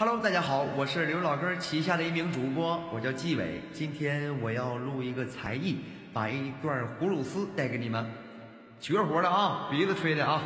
Hello，大家好，我是刘老根旗下的一名主播，我叫纪伟。今天我要录一个才艺，把一段葫芦丝带给你们，绝活的啊，鼻子吹的啊。